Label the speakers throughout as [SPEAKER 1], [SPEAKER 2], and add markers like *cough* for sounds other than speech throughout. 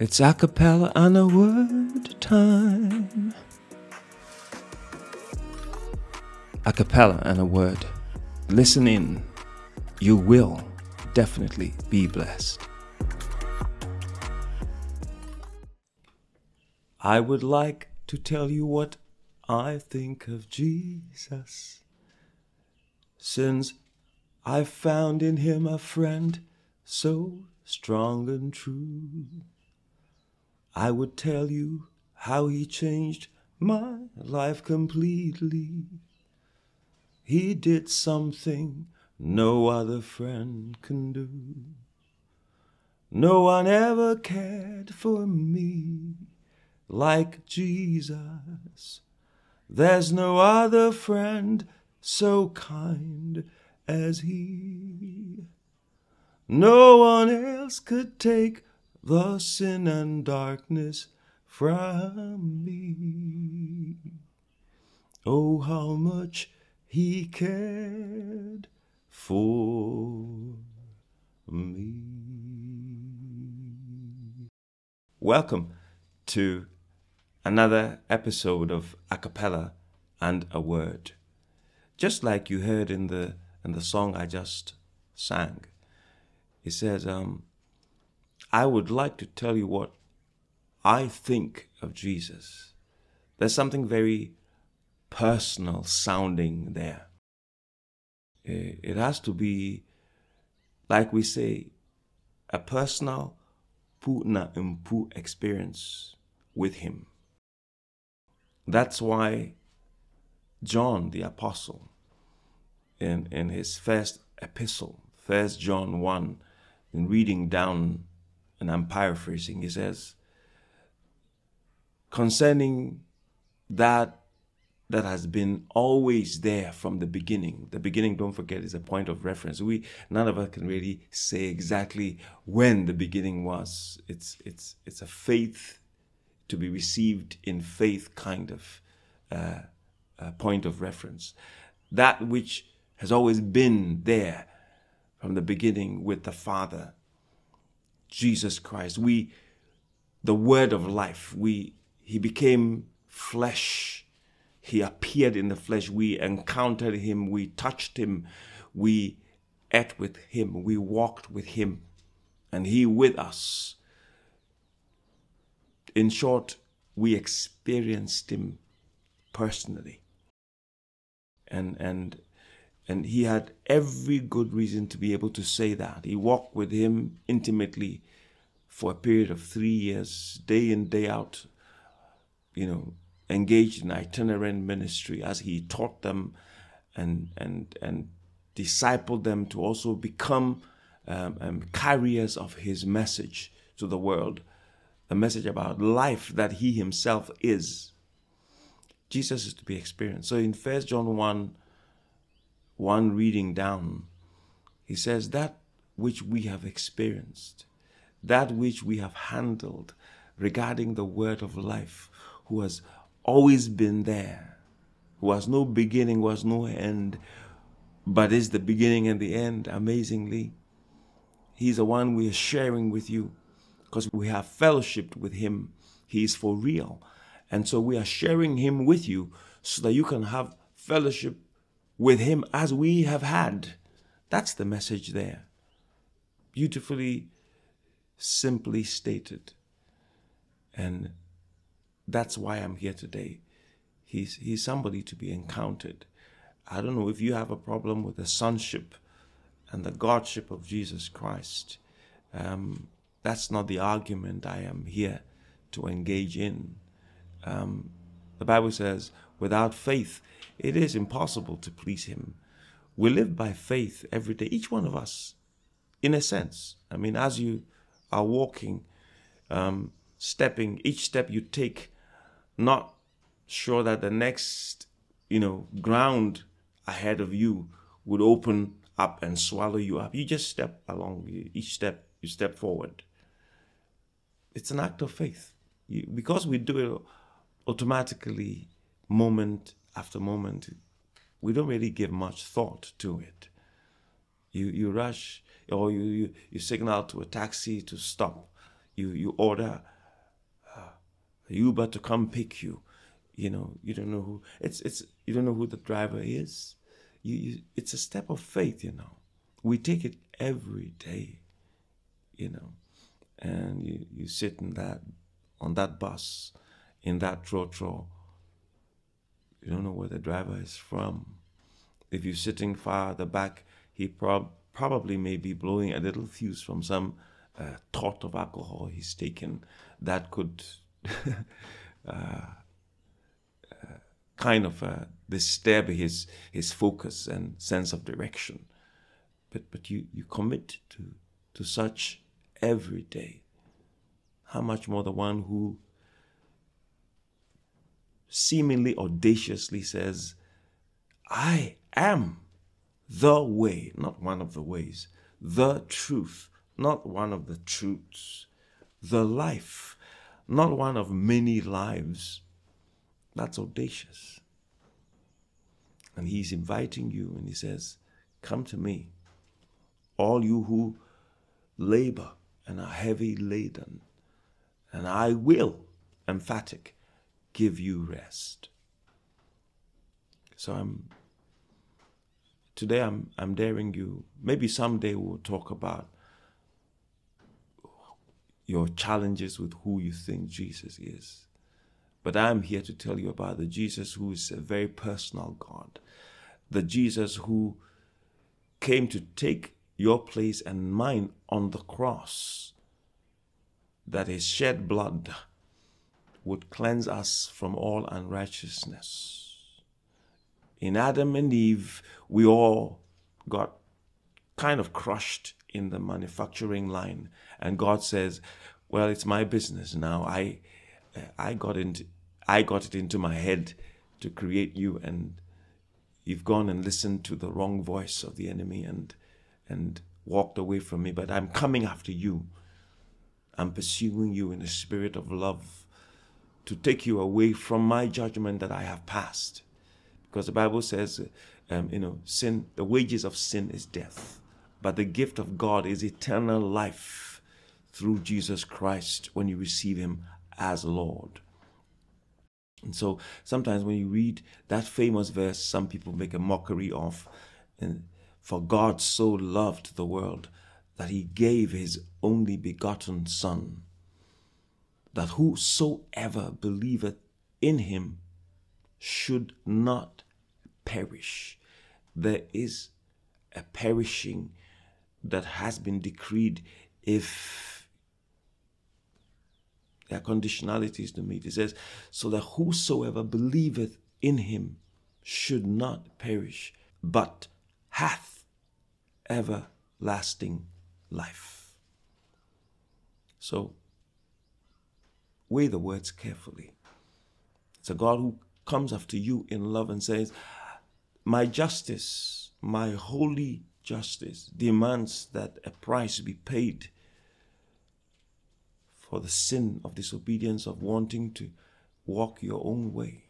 [SPEAKER 1] It's a cappella and a word time. A cappella and a word. Listen in. You will definitely be blessed. I would like to tell you what I think of Jesus, since I found in him a friend so strong and true. I would tell you how he changed my life completely. He did something no other friend can do. No one ever cared for me like Jesus. There's no other friend so kind as he. No one else could take the sin and darkness from me. Oh, how much he cared for me. Welcome to another episode of A Cappella and a Word. Just like you heard in the in the song I just sang, it says, um, I would like to tell you what I think of Jesus. There's something very personal sounding there. It has to be, like we say, a personal pu na mpu experience with Him. That's why John the Apostle, in, in his first epistle, First John 1, in reading down and I'm paraphrasing, he says, concerning that that has been always there from the beginning. The beginning, don't forget, is a point of reference. We none of us can really say exactly when the beginning was. It's it's it's a faith to be received in faith kind of uh, point of reference. That which has always been there from the beginning with the Father Jesus Christ. We, the word of life, we, he became flesh. He appeared in the flesh. We encountered him. We touched him. We ate with him. We walked with him. And he with us. In short, we experienced him personally. And, and and he had every good reason to be able to say that. He walked with him intimately for a period of three years, day in, day out, you know, engaged in itinerant ministry as he taught them and, and, and discipled them to also become um, um, carriers of his message to the world, a message about life that he himself is. Jesus is to be experienced. So in First John 1, one reading down, he says, That which we have experienced, that which we have handled regarding the word of life, who has always been there, who has no beginning, who has no end, but is the beginning and the end, amazingly. He's the one we are sharing with you because we have fellowshiped with him. He is for real. And so we are sharing him with you so that you can have fellowship with him as we have had. That's the message there. Beautifully, simply stated. And that's why I'm here today. He's, he's somebody to be encountered. I don't know if you have a problem with the sonship and the godship of Jesus Christ. Um, that's not the argument I am here to engage in. Um, the Bible says, without faith, it is impossible to please Him. We live by faith every day, each one of us, in a sense. I mean, as you are walking, um, stepping, each step you take, not sure that the next, you know, ground ahead of you would open up and swallow you up. You just step along, each step, you step forward. It's an act of faith. You, because we do it automatically, moment after moment, we don't really give much thought to it. You, you rush or you, you, you signal to a taxi to stop. You you order uh, Uber to come pick you. You know you don't know who it's it's you don't know who the driver is. You, you it's a step of faith. You know we take it every day. You know, and you you sit in that on that bus in that trotro. You don't know where the driver is from. If you're sitting far at the back, he prob- probably may be blowing a little fuse from some uh, tot of alcohol he's taken that could *laughs* uh, uh, kind of uh, disturb his his focus and sense of direction. But but you you commit to to such every day. How much more the one who seemingly audaciously says, I am the way, not one of the ways, the truth, not one of the truths, the life, not one of many lives. That's audacious. And he's inviting you and he says, Come to me, all you who labor and are heavy laden, and I will, emphatic, give you rest. So I'm today I'm I'm daring you. Maybe someday we'll talk about your challenges with who you think Jesus is. But I'm here to tell you about the Jesus who is a very personal God. The Jesus who came to take your place and mine on the cross. That his shed blood would cleanse us from all unrighteousness. In Adam and Eve, we all got kind of crushed in the manufacturing line, and God says, "Well, it's my business now. I, uh, I got into, I got it into my head to create you, and you've gone and listened to the wrong voice of the enemy, and, and walked away from me. But I'm coming after you. I'm pursuing you in a spirit of love." To take you away from my judgment that I have passed. Because the Bible says, um, you know, sin, the wages of sin is death, but the gift of God is eternal life through Jesus Christ when you receive Him as Lord. And so sometimes when you read that famous verse, some people make a mockery of, and for God so loved the world that He gave His only begotten Son that whosoever believeth in him should not perish. There is a perishing that has been decreed if there are conditionalities to meet. It says, so that whosoever believeth in him should not perish, but hath everlasting life. So Weigh the words carefully. It's a God who comes after you in love and says, My justice, my holy justice, demands that a price be paid for the sin of disobedience, of wanting to walk your own way.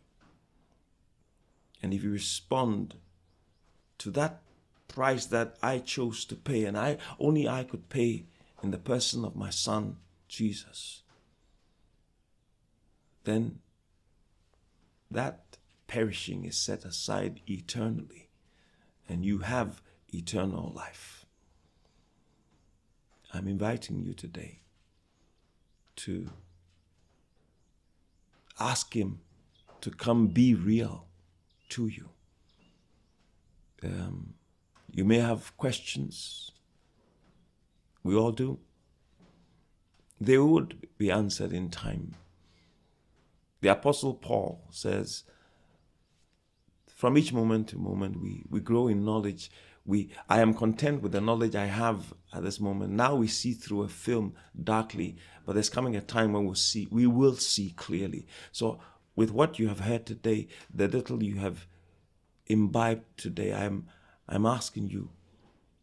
[SPEAKER 1] And if you respond to that price that I chose to pay, and I only I could pay in the person of my son Jesus, then that perishing is set aside eternally, and you have eternal life. I'm inviting you today to ask Him to come be real to you. Um, you may have questions. We all do. They would be answered in time. The Apostle Paul says, from each moment to moment, we, we grow in knowledge. We, I am content with the knowledge I have at this moment. Now we see through a film darkly, but there's coming a time when we'll see, we will see clearly. So, with what you have heard today, the little you have imbibed today, I'm, I'm asking you,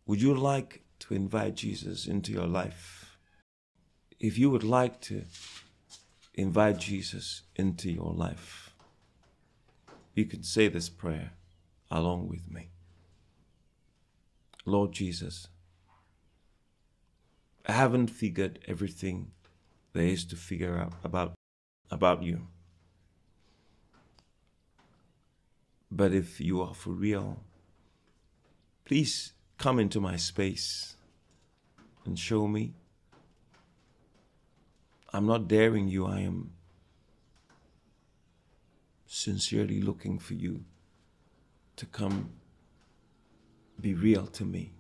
[SPEAKER 1] would you like to invite Jesus into your life? If you would like to invite Jesus into your life, you can say this prayer along with me. Lord Jesus, I haven't figured everything there is to figure out about about you. But if you are for real, please come into my space and show me. I'm not daring you, I am sincerely looking for you to come be real to me.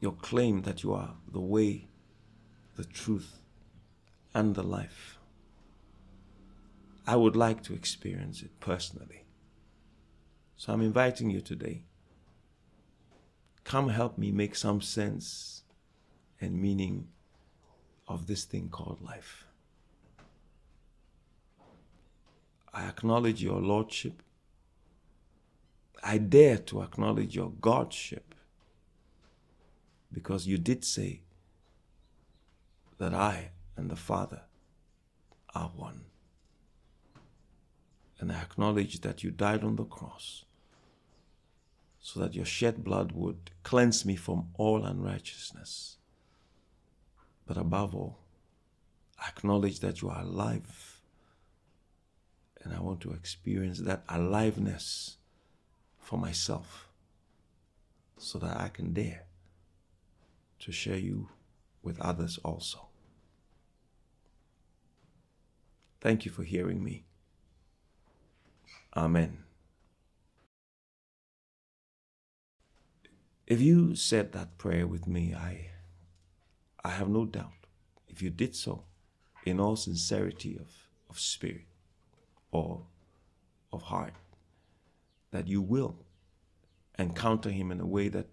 [SPEAKER 1] Your claim that you are the way, the truth, and the life. I would like to experience it personally. So I'm inviting you today. Come help me make some sense and meaning of this thing called life. I acknowledge your Lordship. I dare to acknowledge your Godship because you did say that I and the Father are one. And I acknowledge that you died on the cross so that your shed blood would cleanse me from all unrighteousness. But above all, acknowledge that you are alive. And I want to experience that aliveness for myself so that I can dare to share you with others also. Thank you for hearing me. Amen. If you said that prayer with me, I, I have no doubt, if you did so in all sincerity of, of spirit or of heart, that you will encounter Him in a way that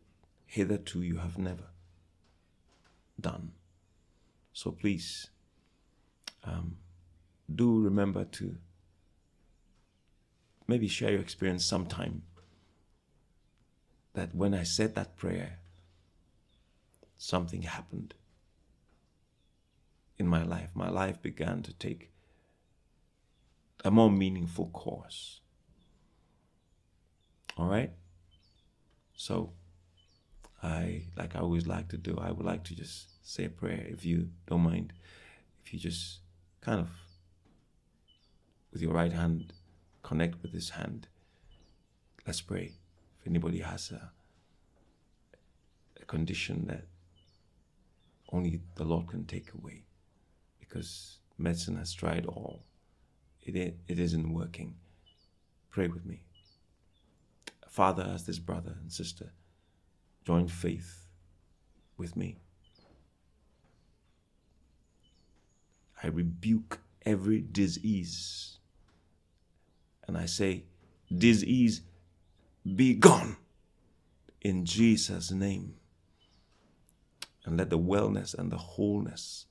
[SPEAKER 1] hitherto you have never done. So please, um, do remember to maybe share your experience sometime that when I said that prayer, something happened in my life. My life began to take a more meaningful course. All right? So, I, like I always like to do, I would like to just say a prayer if you don't mind. If you just kind of, with your right hand, connect with this hand. Let's pray. If anybody has a, a condition that only the Lord can take away, because medicine has tried all, it, it isn't working. Pray with me. Father, as this brother and sister join faith with me, I rebuke every disease and I say, disease be gone in Jesus' name. And let the wellness and the wholeness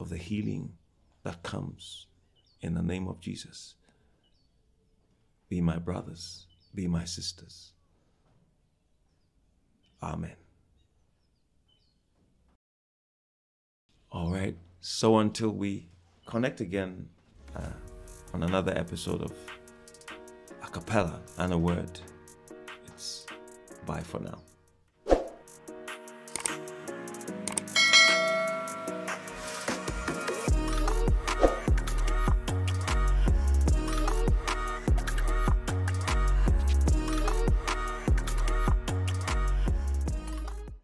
[SPEAKER 1] of the healing that comes in the name of Jesus be my brothers, be my sisters. Amen. All right. So until we connect again uh, on another episode of a cappella and a word, it's bye for now.